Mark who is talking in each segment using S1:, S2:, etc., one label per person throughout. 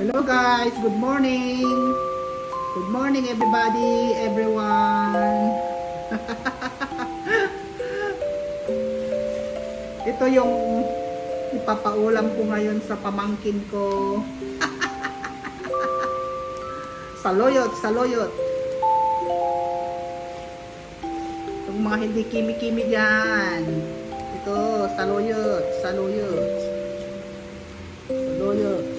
S1: Hello guys, good morning. Good morning everybody, everyone. Ito yung ipapaulam ko ngayon sa pamangkin ko. saluyot, saluyot. Yung mga hindi kimi-kimi dyan. Ito, saluyot, saluyot. Saluyot.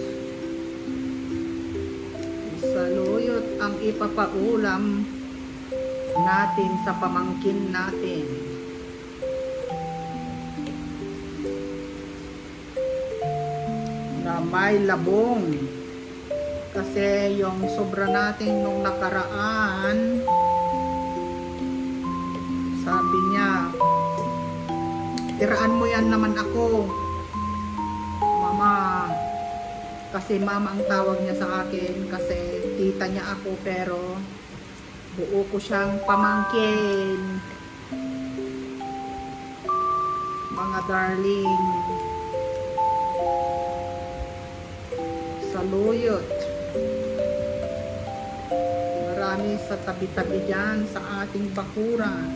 S1: Ang ipapaulam natin sa pamangkin natin. Na may labong. Kasi yung sobra natin nung nakaraan, sabi niya, tiraan mo yan naman ako. Mama, kasi mama ang tawag niya sa akin kasi tita niya ako pero buo ko siyang pamangkin. Mga darling. Saluyot. Marami sa tabi-tabi dyan sa ating bakuran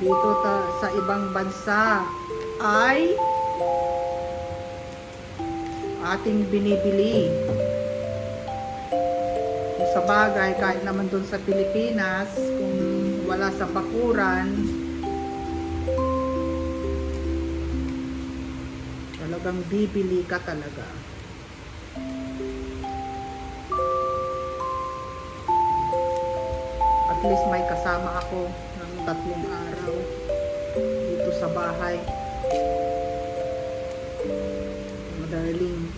S1: dito ta, sa ibang bansa ay ating binibili. Sa bagay, kahit naman dun sa Pilipinas, kung wala sa bakuran, talagang bibili ka talaga. At least may kasama ako ng tatlong araw dito sa bahay. Darling,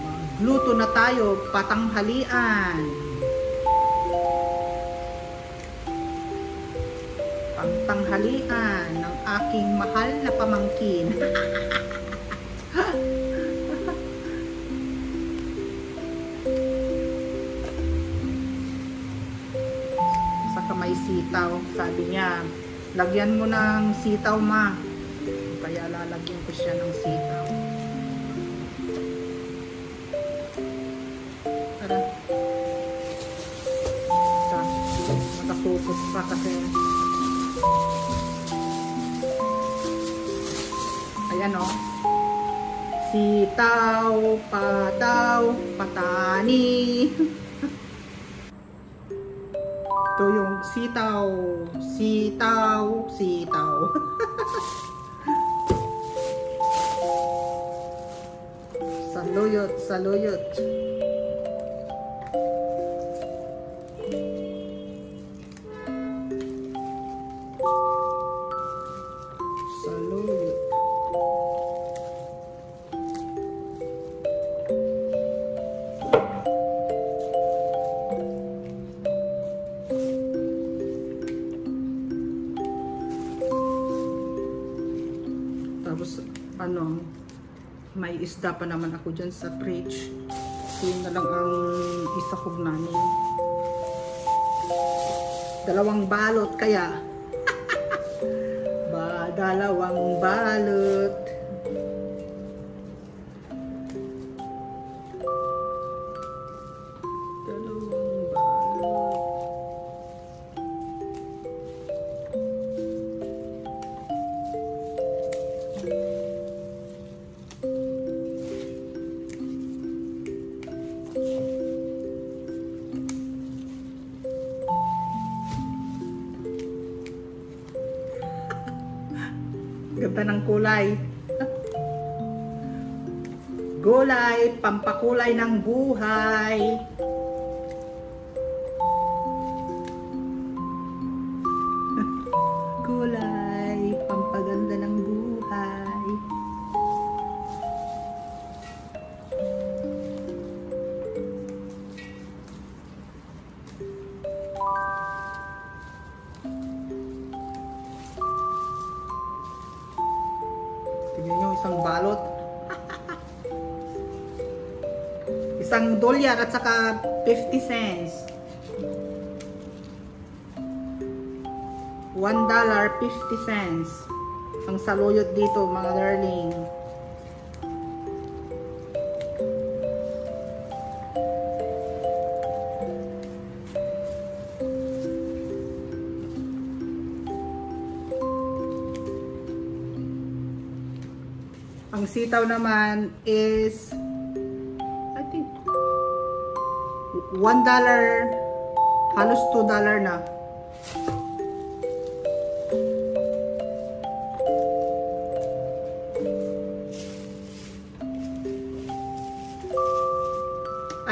S1: magluto na tayo, patanghalian. Pangtanghalian ng aking mahal na pamangkin. Saka may sitaw. Sabi niya, lagyan mo ng sitaw ma. Kaya lalagyan ko siya ng sitaw. Tara. Ito. Nakafocus pa kasi. Ayan o. Oh. Sitaw, pataw, patani. Ito yung sitaw. Sitaw, sitaw. saluyot, saluyot. Saluyot. Ano, may isda pa naman ako dyan sa fridge. So, yun na lang ang isahog namin. Dalawang balot kaya. ba, dalawang balot. Ganda ng kulay. Gulay, pampakulay ng buhay. Balot. isang dolyar at saka 50 cents. 1 dollar 50 cents. Ang saluyot dito, mga darling. Sitaw naman is I think $1 halos $2 na.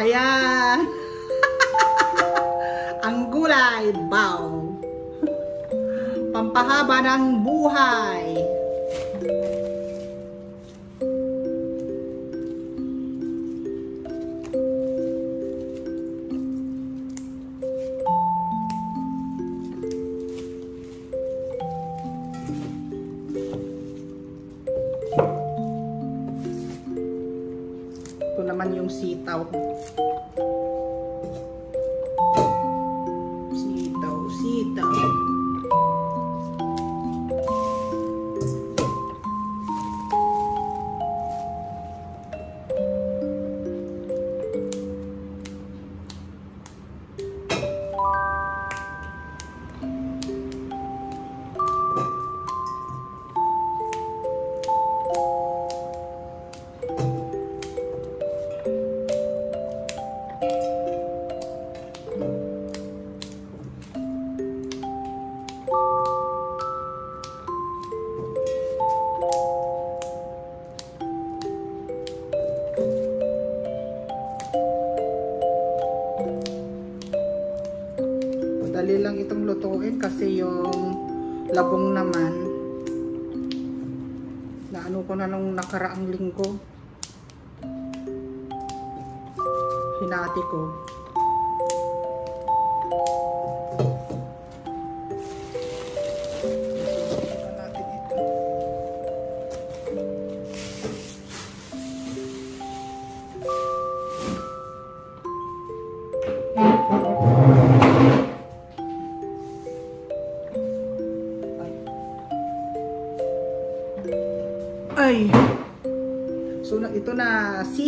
S1: Ayan. Ang gulay, baw. Pampahaba ng buhay. Sitaw, sitaw. Labong naman. Na ano ko na nung nakaraang linggo. Hinati ko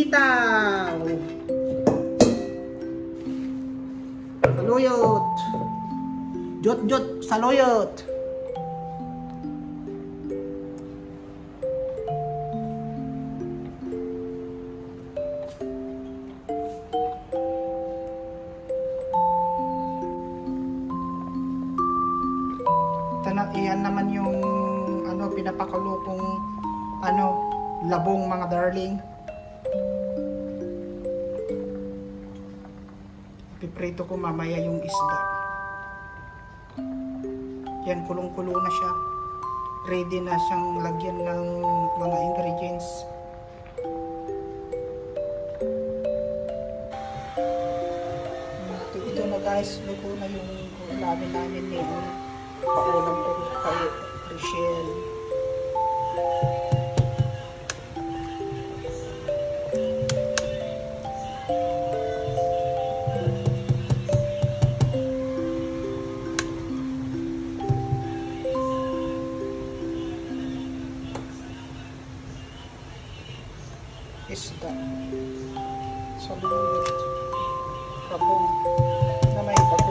S1: sitaw. Saluyot. Jot jot saluyot. Na, iyan naman yung ano pinapakulo kong ano labong mga darling. Piprito ko mamaya yung isda. Yan kulong-kulo na siya. Ready na siyang lagyan ng mga ingredients. Ito, ito na guys, luto na yung ulamin namin ngayon. Paulam ko kay Richelle. Isda sa lulot. Kabong na may bagoong